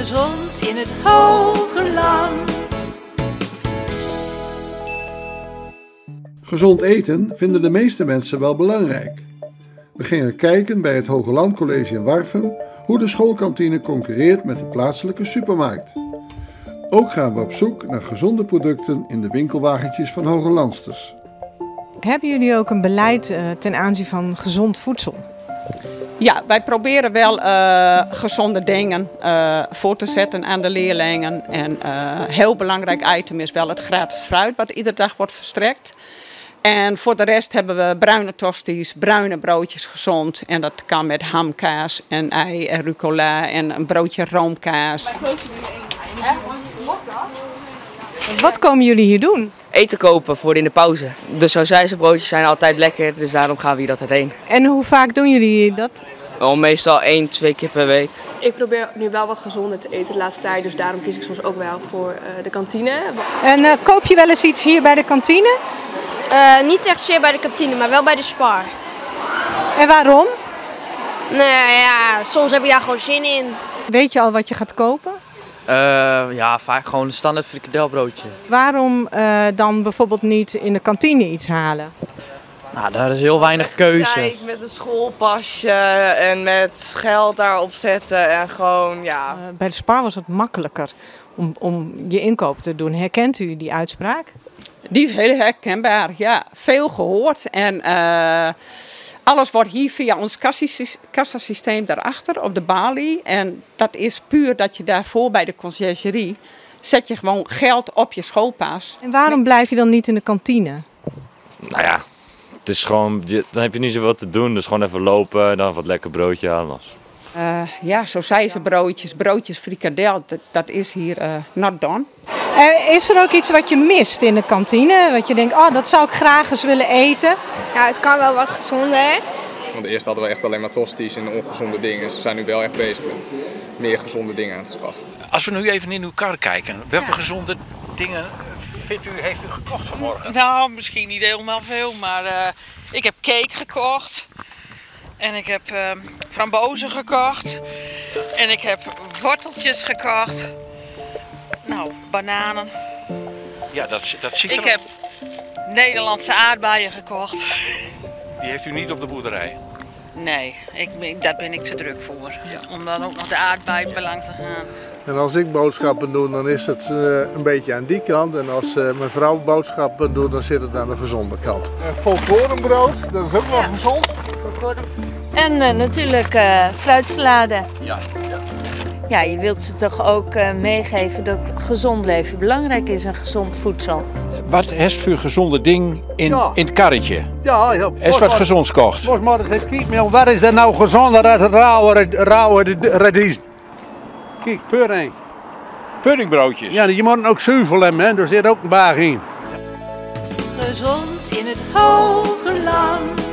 Gezond in het hoge land. Gezond eten vinden de meeste mensen wel belangrijk. We gingen kijken bij het Hogeland College in Warfum hoe de schoolkantine concurreert met de plaatselijke supermarkt. Ook gaan we op zoek naar gezonde producten in de winkelwagentjes van Hogelandsters. Hebben jullie ook een beleid eh, ten aanzien van gezond voedsel? Ja, wij proberen wel eh, gezonde dingen uh, voor te zetten aan de leerlingen. En een heel belangrijk item is wel het gratis fruit wat iedere dag wordt verstrekt. En voor de rest hebben we bruine tosties, bruine broodjes gezond. En dat kan met hamkaas en ei en rucola en een broodje roomkaas. Wat komen jullie hier doen? Eten kopen voor in de pauze. De broodjes zijn altijd lekker, dus daarom gaan we hier altijd heen. En hoe vaak doen jullie dat? Al meestal één, twee keer per week. Ik probeer nu wel wat gezonder te eten de laatste tijd, dus daarom kies ik soms ook wel voor uh, de kantine. En uh, koop je wel eens iets hier bij de kantine? Uh, niet echt zeer bij de kantine, maar wel bij de Spar. En waarom? Nou ja, soms heb je daar gewoon zin in. Weet je al wat je gaat kopen? Uh, ja, vaak gewoon een standaard frikadelbroodje. Waarom uh, dan bijvoorbeeld niet in de kantine iets halen? Nou, daar is heel weinig keuze. Kijk, met een schoolpasje en met geld daarop zetten en gewoon, ja. Uh, bij de Spar was het makkelijker om, om je inkoop te doen. Herkent u die uitspraak? Die is heel herkenbaar, ja. Veel gehoord en alles wordt hier via ons kassasysteem daarachter op de balie. En dat is puur dat je daarvoor bij de conciergerie zet je gewoon geld op je schoolpaas. En waarom blijf je dan niet in de kantine? Nou ja, het is gewoon, dan heb je niet zoveel te doen. Dus gewoon even lopen en dan wat lekker broodje halen. Uh, ja, zo zei ze broodjes, broodjes frikadel, dat, dat is hier uh, not done. Uh, is er ook iets wat je mist in de kantine? Wat je denkt, oh, dat zou ik graag eens willen eten? Ja, het kan wel wat gezonder. Want eerst hadden we echt alleen maar tosties en ongezonde dingen. Ze zijn nu wel echt bezig met meer gezonde dingen aan te schaffen. Als we nu even in uw kar kijken, welke ja. gezonde dingen vindt u, heeft u gekocht vanmorgen? Nou, misschien niet helemaal veel, maar uh, ik heb cake gekocht. En ik heb uh, frambozen gekocht. En ik heb worteltjes gekocht. Bananen. Ja, dat, dat ziet er Ik heb Nederlandse aardbeien gekocht. Die heeft u niet op de boerderij? Nee, ik, daar ben ik te druk voor. Ja. Om dan ook nog de aardbeien belang te gaan. En als ik boodschappen doe, dan is het uh, een beetje aan die kant. En als uh, mijn vrouw boodschappen doet, dan zit het aan de gezonde kant. Uh, volkorenbrood, dat is ook wel ja. gezond. Volkoren. En natuurlijk fruitsalade. Ja. Ja. Je wilt ze toch ook meegeven dat gezond leven belangrijk is en gezond voedsel. Wat is voor gezonde ding in, ja. in het karretje? Ja, ja. Is wat gezonds kocht? Volgens kijken, wat is er nou gezonder dan het rauwe, rauwe radiezen? Kijk, pudding. Puddingbroodjes? Ja, je moet ook zuivel hebben, hè? er zit ook een baag in. Gezond in het hoge land.